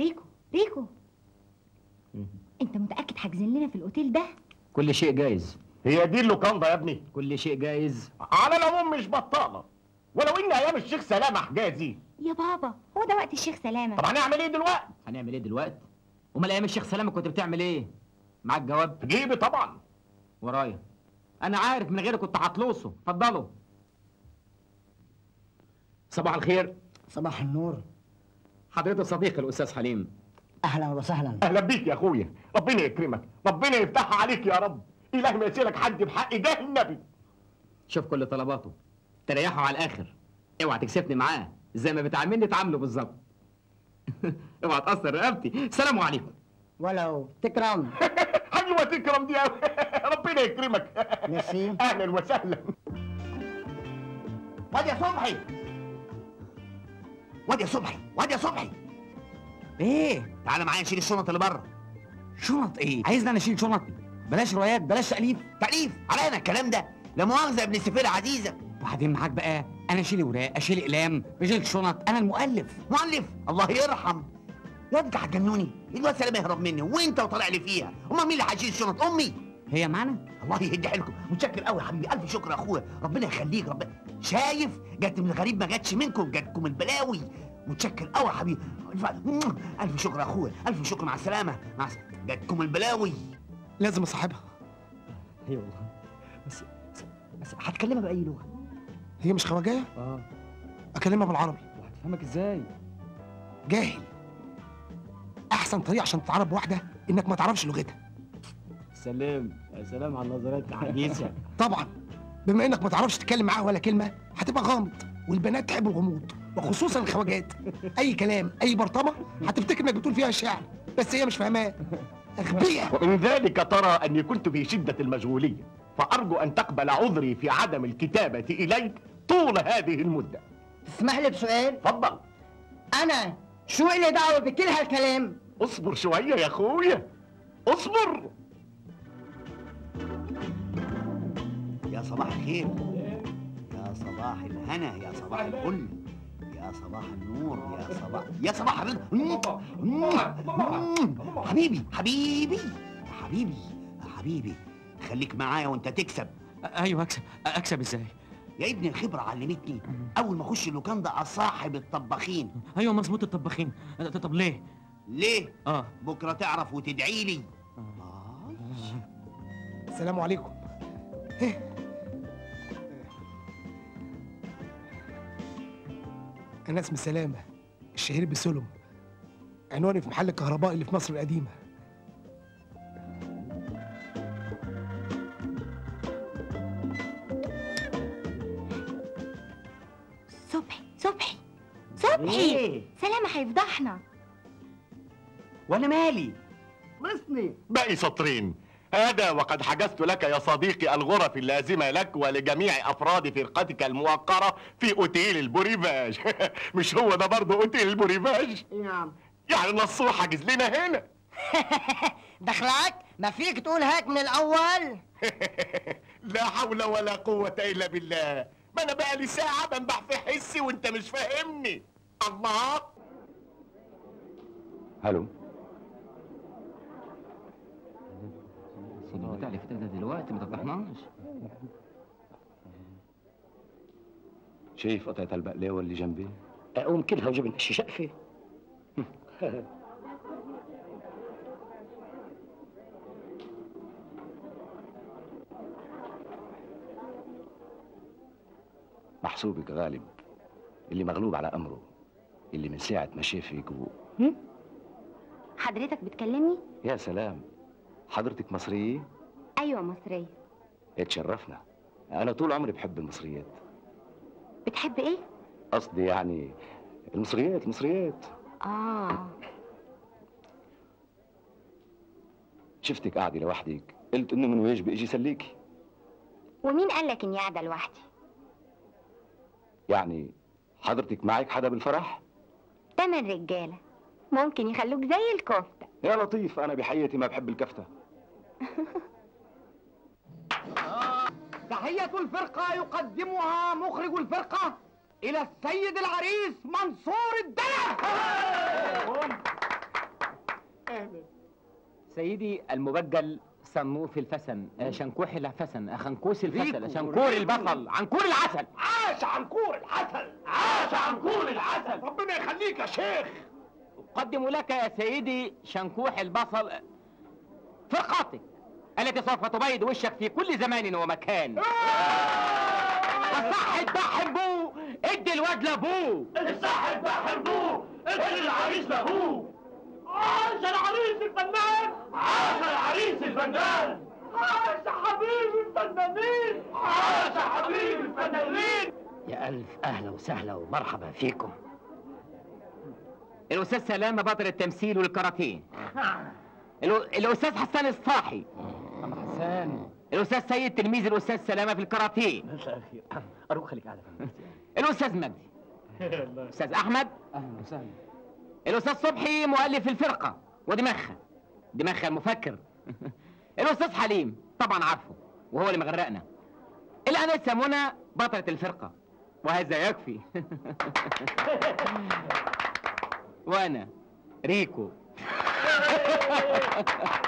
ريكو ريكو. انت متأكد حاجزين لنا في الأوتيل ده؟ كل شيء جايز. هي دي اللوكاندا يا ابني. كل شيء جايز. على العموم مش بطالة. ولو ان أيام الشيخ سلامة حجازي. يا بابا هو ده وقت الشيخ سلامة. طب هنعمل إيه دلوقتي؟ هنعمل إيه دلوقتي؟ أمال أيام الشيخ سلامة كنت بتعمل إيه؟ معاك جواب؟ جيبي طبعا. ورايا. أنا عارف من غيرك كنت هتلوصه. اتفضلوا. صباح الخير. صباح النور. حضرتك صديق الأستاذ حليم. أهلا وسهلا. أهلا بيك يا أخويا. ربنا يكرمك. ربنا يفتحها عليك يا رب. الهي ما يسيلك حد بحق جاه النبي. شوف كل طلباته. تريحه على الآخر. اوعى تكسفني معاه. زي ما بتعاملني تعامله بالظبط. اوعى تأثر رقبتي. سلام عليكم. ولو تكرم. حلوة تكرم دي. ربنا يكرمك. ميرسي. أهلا وسهلا. واد يا صبحي. واد يا صبحي واد يا صبحي. إيه؟ تعالى معايا نشيل الشنط اللي بره. شنط إيه؟ عايزنا أنا اشيل شنط بلاش روايات بلاش تأليف. تأليف؟ علينا الكلام ده. لا مؤاخذة يا ابن السفيره عزيزة. وبعدين معاك بقى أنا أشيل اوراق أشيل إقلام بشيل شنط. أنا المؤلف. مؤلف؟ الله يرحم. يا انت هتجنوني الواد سلام يهرب مني وأنت وطالع لي فيها. أمال مين اللي هيشيل الشنط؟ أمي. هي معانا الله يهدي حيلكم متشكر قوي يا حبيبي ألف شكر يا أخويا. ربنا يخليك ربنا شايف؟ جت من الغريب ما جاتش منكم جاتكم البلاوي. متشكر قوي يا حبيبي. ألف شكر يا أخويا. ألف شكر. مع السلامة. مع الس- جاتكم البلاوي. لازم أصاحبها. اي والله. بس بس هتكلمها بأي لغة؟ هي مش خواجاية؟ آه. أكلمها بالعربي. وهتفهمك إزاي؟ جاهل. أحسن طريقة عشان تتعرف بواحدة إنك ما تعرفش لغتها. سلام. يا سلام على النظرات العجيزه طبعا. بما إنك ما تعرفش تتكلم معاها ولا كلمة هتبقى غامض والبنات تحب الغموض وخصوصا الخواجات. أي كلام أي برطمة هتفتكر إنك بتقول فيها الشعر بس هي مش فاهماه. أغبياء. ومن ذلك ترى أني كنت في شدة المشغولية فأرجو أن تقبل عذري في عدم الكتابة إليك طول هذه المدة. تسمح لي بسؤال؟ اتفضل أنا شو إلي دعوة بكل هالكلام. اصبر شوية يا أخويا. اصبر. يا صباح الخير. يا صباح الهنا يا صباح الفل. يا صباح النور يا صباح يا صباح. حبيبي حبيبي حبيبي حبيبي. خليك معايا وانت تكسب. أيوه أكسب. أكسب إزاي؟ يا ابني الخبرة علمتني. أول ما أخش اللوكان ده أصاحب الطباخين. أيوه مظبوط الطباخين. طب ليه؟ ليه؟ آه. بكرة تعرف وتدعي لي. السلام عليكم إيه؟ أنا اسمي سلامة الشهير بسلم عنواني في محل الكهرباء اللي في مصر القديمة صبحي صبحي صبحي إيه؟ سلامه هيفضحنا وأنا مالي؟ خلصني باقي سطرين هذا وقد حجزت لك يا صديقي الغرف اللازمة لك ولجميع أفراد فرقتك الموقرة في أوتيل البوريفاج. مش هو ده برضه أوتيل البوريفاج؟ نعم. يعني نصور حاجز لنا هنا؟ دخلك؟ ما فيك تقول هيك من الأول؟ لا حول ولا قوة إلا بالله. ما أنا بقالي ساعة بنبح في حسي وأنت مش فاهمني. الله. ألو فاتك ده دلوقتي ما تفضحناش شايف قطعة البقلاوة اللي جنبي؟ أقوم كلها وجيب لنا شي شقفه محسوبك غالب اللي مغلوب على أمره اللي من ساعة ما شافك و... حضرتك بتكلمني؟ يا سلام حضرتك مصرية؟ أيوه مصرية. اتشرفنا. أنا طول عمري بحب المصريات. بتحب إيه؟ قصدي يعني المصريات المصريات. آه. شفتك قاعدة لوحدك. قلت إنه من واجبي إجي سليكي ومين قال لك إني قاعدة لوحدي؟ يعني حضرتك معك حدا بالفرح؟ تمن رجالة. ممكن يخلوك زي الكفتة. يا لطيف أنا بحياتي ما بحب الكفتة. تحية الفرقة يقدمها مخرج الفرقة إلى السيد العريس منصور الدلع سيدي المبجل صنوف الفسن آه، شنكوح الفسن آه، خنكوس الفسل ريكو، شنكور. البصل عنكور العسل. عاش عنكور العسل عاش عنكور العسل. ربنا يخليك يا شيخ. أقدم لك يا سيدي شنكوح البصل فرقاتك التي سوف تبيض وشك في كل زمان ومكان. الصح تضحي بوه ادي الواد لابوه الصاحب بحبوه ادي العريس لابوه عاش العريس الفنان عاش العريس الفنان. عاش حبيب الفنانين عاش حبيب الفنانين. يا ألف أهلا وسهلا ومرحبا فيكم. الأستاذ سلامة بطل التمثيل والكاراتيه الأ- الأستاذ حسان الصاحي. حسان الأستاذ سيد تلميذ الأستاذ سلامة في الكاراتيه. مساء الخير. أروح خليك قاعدة الأستاذ مجدي. الأستاذ أحمد. أهلا وسهلا. الأستاذ صبحي مؤلف الفرقة ودماغها. دماغها المفكر الأستاذ حليم. طبعا عارفه وهو اللي مغرقنا. الأنسة منى بطلة الفرقة. وهذا يكفي. وأنا ريكو.